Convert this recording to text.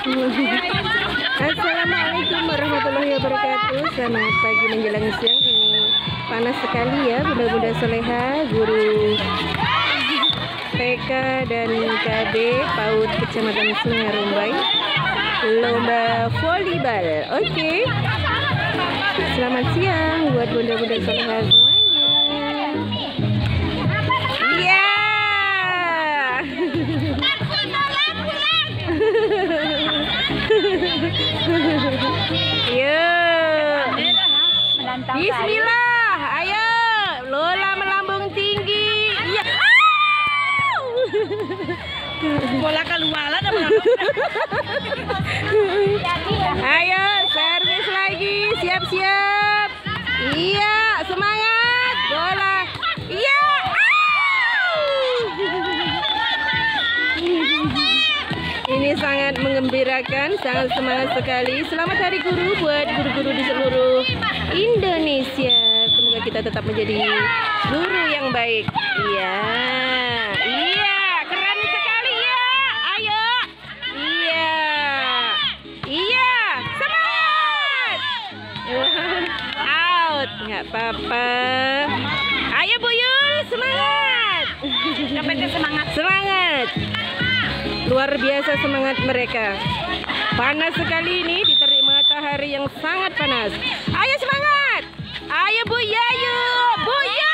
Assalamualaikum warahmatullahi wabarakatuh. Selamat pagi menjelang siang. Ini panas sekali ya Bunda-bunda soleha Guru TK dan KB PAUD Kecamatan Sungai Rumbai. Lomba volleyball. Oke. Selamat siang buat bunda-bunda soleha semuanya. Iya Yuk. Bismillah. Ayo. Lola melambung tinggi. Iya. Bola keluar lah Ayo, servis lagi. Siap-siap. Iya, semangat. Bola. Iya. Au! Ini sangat mengembirakan, sangat semangat sekali. Selamat Hari Guru buat guru-guru di seluruh Indonesia. Semoga kita tetap menjadi guru yang baik. Iya, iya, keren sekali ya. Ayo, iya, iya, semangat. Out, nggak apa-apa. Ayo Bu Yul, semangat. Dapetin semangat. Semangat. Luar biasa semangat mereka. Panas sekali ini diterima matahari yang sangat panas. Ayo semangat. Ayo Bu Yayu. Bu Yayu.